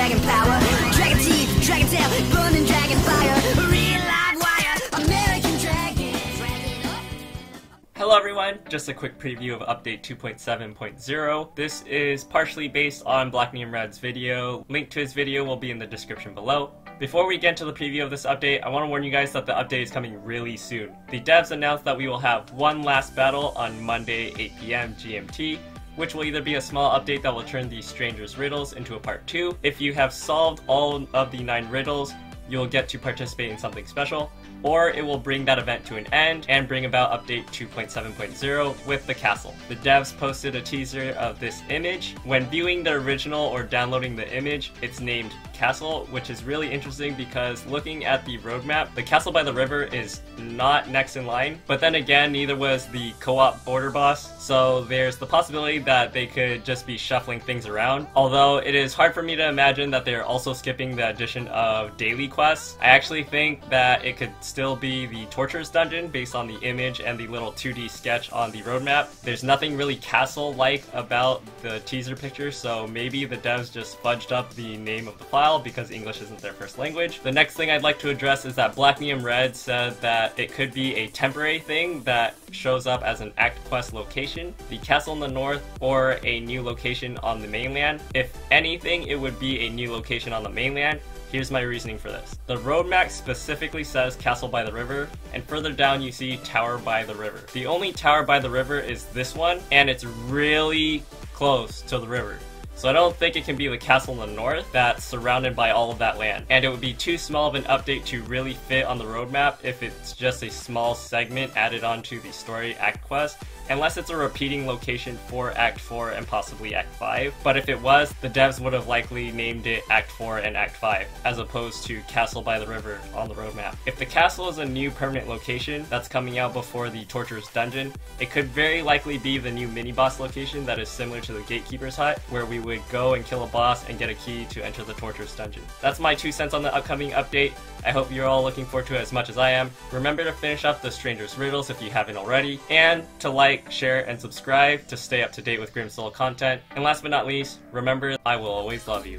dragon power, dragon teeth, dragon tail, burning dragon fire, real live wire, American dragon. Hello everyone, just a quick preview of update 2.7.0. This is partially based on BlackniumReD's video. Link to his video will be in the description below. Before we get to the preview of this update, I want to warn you guys that the update is coming really soon. The devs announced that we will have one last battle on Monday 8pm GMT, which will either be a small update that will turn the Stranger's Riddles into a part 2. If you have solved all of the 9 riddles, you'll get to participate in something special, or it will bring that event to an end and bring about update 2.7.0 with the castle. The devs posted a teaser of this image. When viewing the original or downloading the image, it's named Castle, which is really interesting because looking at the roadmap, the castle by the river is not next in line, but then again, neither was the co-op border boss, so there's the possibility that they could just be shuffling things around. Although it is hard for me to imagine that they're also skipping the addition of daily quests. I actually think that it could still be the Torturers dungeon based on the image and the little 2D sketch on the roadmap. There's nothing really castle-like about the teaser picture, so maybe the devs just fudged up the name of the file because English isn't their first language. The next thing I'd like to address is that BlackniumReD said that it could be a temporary thing that shows up as an Act Quest location, the castle in the north, or a new location on the mainland. If anything, it would be a new location on the mainland. Here's my reasoning for this. The roadmap specifically says Castle by the River, and further down you see Tower by the River. The only tower by the river is this one, and it's really close to the river. So I don't think it can be the castle in the north that's surrounded by all of that land. And it would be too small of an update to really fit on the roadmap if it's just a small segment added onto the story act quest, unless it's a repeating location for Act 4 and possibly Act 5. But if it was, the devs would have likely named it Act 4 and Act 5, as opposed to Castle by the River on the roadmap. If the castle is a new permanent location that's coming out before the Torturer's Dungeon, it could very likely be the new mini-boss location that is similar to the Gatekeeper's Hut, where we would go and kill a boss and get a key to enter the Torturer's Dungeon. That's my two cents on the upcoming update. I hope you're all looking forward to it as much as I am. Remember to finish up the Stranger's Riddles if you haven't already, and to like, share, and subscribe to stay up to date with Grim Soul content. And last but not least, remember, I will always love you.